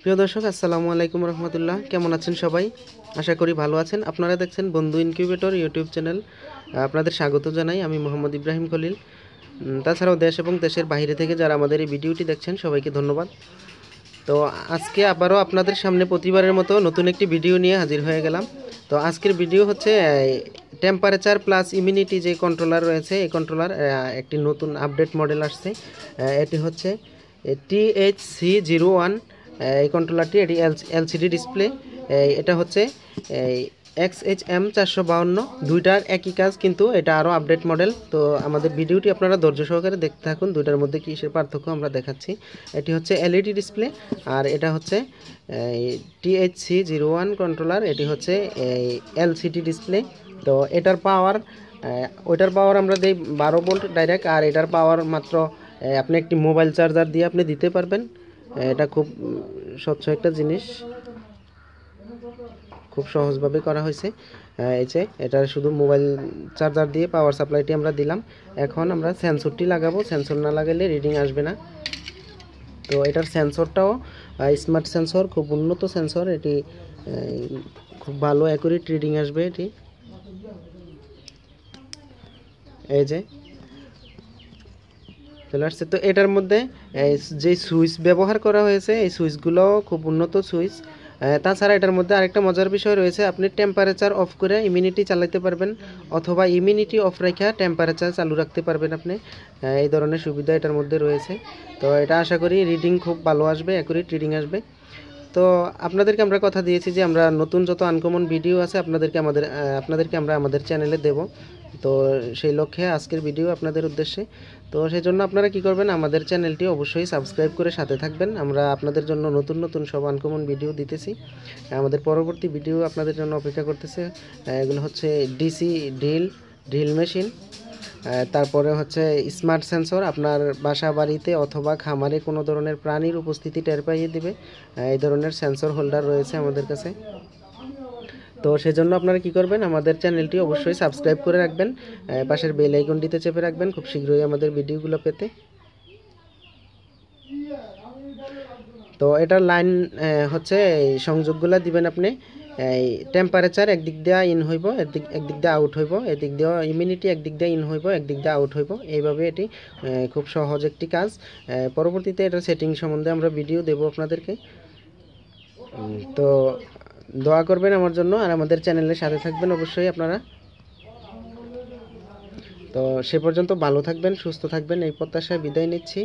প্রিয় দর্শক, আসসালামু আলাইকুম রহমতুল্লাহ। কেমন আছেন সবাই? আশা করি ভালো আছেন। আপনারা দেখছেন বন্ধু ইনকিউবেটর ইউটিউব চ্যানেল। আপনাদের স্বাগত জানাই আমি মোহাম্মদ ইব্রাহিম খলিল। তাছাড়াও দেশ এবং দেশের বাইরে থেকে যারা আমাদের এই ভিডিওটি দেখছেন, সবাইকে ধন্যবাদ। তো আজকে আবারও আপনাদের সামনে প্রতিবারের মতো নতুন একটি ভিডিও নিয়ে হাজির হয়ে গেলাম। তো আজকের ভিডিও হচ্ছে টেম্পারেচার প্লাস ইমিউনিটি যে কন্ট্রোলার রয়েছে, এই কন্ট্রোলার একটি নতুন আপডেট মডেল আসছে। এটি হচ্ছে টিএইচ সি জিরো ওয়ান এই কন্ট্রোলারটি এটি এলসিডি ডিসপ্লে এটা হচ্ছে এক্স এইচ এম চারশো বাউন্ন, দুইটার একই কাজ, কিন্তু এটা আরও আপডেট মডেল তো আমাদের ভিডিওটি আপনারা ধৈর্য সহকারে দেখতে থাকুন, দুইটার মধ্যে কিসের পার্থক্য আমরা দেখাচ্ছি। এটি হচ্ছে এলইডি ডিসপ্লে আর এটা হচ্ছে টিএইচসি জিরো ওয়ান কন্ট্রোলার এটি হচ্ছে এলসিডি ডিসপ্লে তো এটার পাওয়ার ওইটার পাওয়ার আমরা দিই বারো ভোল্ট ডাইরেক্ট আর এটার পাওয়ার মাত্র আপনি একটি মোবাইল চার্জার দিয়ে আপনি দিতে পারবেন। এটা খুব স্বচ্ছ একটা জিনিস। খুব সহজভাবে করা হয়েছে। এই যে, এটা শুধু মোবাইল চার্জার দিয়ে পাওয়ার সাপ্লাইটি আমরা দিলাম। এখন আমরা সেন্সরটি লাগাবো। সেন্সর না লাগালে রিডিং আসবে না। তো এটার সেন্সরটাও স্মার্ট সেন্সর খুব উন্নত সেন্সর এটি খুব ভালো অ্যাকুরেট রিডিং আসবে এটি। এই যে চলে আসছে। তো এটার মধ্যে যে সুইচ ব্যবহার করা হয়েছে, এই সুইচগুলো খুব উন্নত সুইচ। তাছাড়া এটার মধ্যে আরেকটা মজার বিষয় রয়েছে, আপনি টেম্পারেচার অফ করে ইমিউনিটি চালাতে পারবেন, অথবা ইমিউনিটি অফ রেখা টেম্পারেচার চালু রাখতে পারবেন আপনি। এই ধরনের সুবিধা এটার মধ্যে রয়েছে। তো এটা আশা করি রিডিং খুব ভালো আসবে অ্যাকুরেট রিডিং আসবে। তো আপনাদেরকে আমরা কথা দিয়েছি যে আমরা নতুন যত আনকমন ভিডিও আছে, আপনাদেরকে আমাদের আপনাদেরকে আমরা আমাদের চ্যানেলে দেব। তো সেই লক্ষ্যে আজকের ভিডিও আপনাদের উদ্দেশ্যে। তো সেই জন্য আপনারা কি করবেন, আমাদের চ্যানেলটি অবশ্যই সাবস্ক্রাইব করে সাথে থাকবেন। আমরা আপনাদের জন্য নতুন নতুন সব আনকমন ভিডিও দিতেছি। আমাদের পরবর্তী ভিডিও আপনাদের জন্য অপেক্ষা করতেছে এগুলো হচ্ছে ডিসি ড্রিল ড্রিল মেশিন তারপরে হচ্ছে স্মার্ট সেন্সর আপনার বাসা বাড়িতে অথবা খামারে কোনো ধরনের প্রাণীর উপস্থিতি টের পাইয়ে দিবে। এই ধরনের সেন্সর হোল্ডার রয়েছে আমাদের কাছে। তো সেজন্য আপনারা কি করবেন, আমাদের চ্যানেলটি অবশ্যই সাবস্ক্রাইব করে রাখবেন পাশের বেল আইকনটিতে চেপে রাখবেন, খুব শীঘ্রই আমাদের ভিডিওগুলো পেতে। তো এটার লাইন হচ্ছে সংযোগগুলো দিবেন আপনি, এই টেম্পারেচার একদিক দিয়ে ইন হইব, একদিক একদিক দিয়ে আউট হইব, এদিক দিয়ে ইমিউনিটি একদিক দিয়ে ইন হইব, একদিক দিয়ে আউট হইব। এইভাবে এটি খুব সহজ একটি কাজ। পরবর্তীতে এটার সেটিং সম্বন্ধে আমরা ভিডিও দেব আপনাদেরকে। তো দোয়া করবেন আমার জন্য আর আমাদের চ্যানেলের সাথে থাকবেন অবশ্যই আপনারা। তো সে পর্যন্ত ভালো থাকবেন, সুস্থ থাকবেন, এই প্রত্যাশায় বিদায় নিচ্ছি।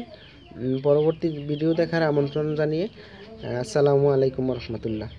পরবর্তী ভিডিও দেখার আমন্ত্রণ জানিয়ে আসসালামু আলাইকুম রহমতুল্লাহ